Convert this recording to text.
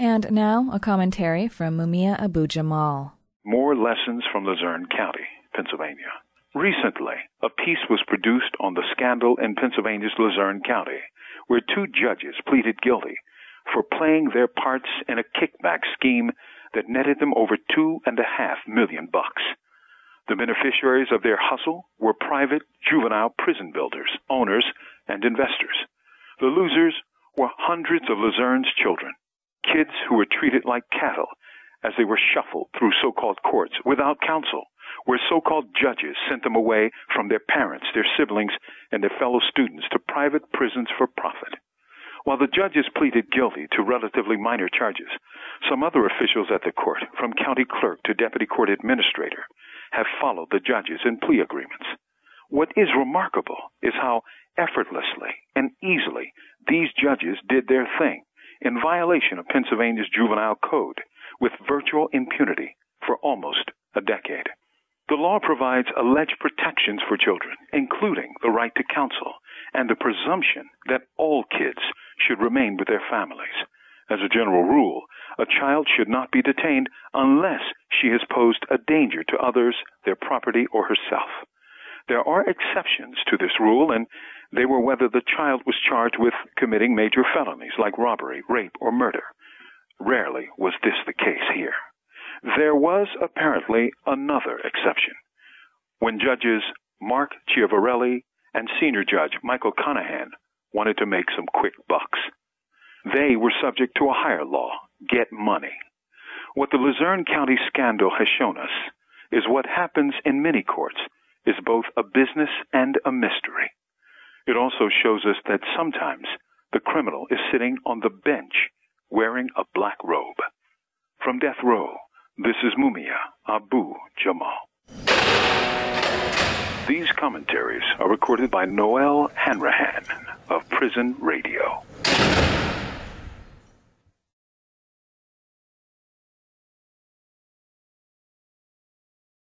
And now, a commentary from Mumia Abu Jamal. More lessons from Luzerne County, Pennsylvania. Recently, a piece was produced on the scandal in Pennsylvania's Luzerne County, where two judges pleaded guilty for playing their parts in a kickback scheme that netted them over two and a half million bucks. The beneficiaries of their hustle were private juvenile prison builders, owners, and investors. The losers were hundreds of Luzerne's children, kids who were treated like cattle as they were shuffled through so-called courts without counsel, where so-called judges sent them away from their parents, their siblings, and their fellow students to private prisons for profit. While the judges pleaded guilty to relatively minor charges, some other officials at the court, from county clerk to deputy court administrator, have followed the judges in plea agreements. What is remarkable is how effortlessly and easily these judges did their thing in violation of Pennsylvania's juvenile code with virtual impunity for almost a decade. The law provides alleged protections for children, including the right to counsel and the presumption that all kids should remain with their families. As a general rule, a child should not be detained unless she has posed a danger to others, their property, or herself. There are exceptions to this rule, and they were whether the child was charged with committing major felonies like robbery, rape, or murder. Rarely was this the case here. There was apparently another exception. When judges Mark Ciavarella and senior judge Michael Conahan wanted to make some quick bucks. They were subject to a higher law, get money. What the Luzerne County scandal has shown us is what happens in many courts is both a business and a mystery. It also shows us that sometimes the criminal is sitting on the bench wearing a black robe. From death row, this is Mumia Abu Jamal. These commentaries are recorded by Noelle Hanrahan of Prison Radio.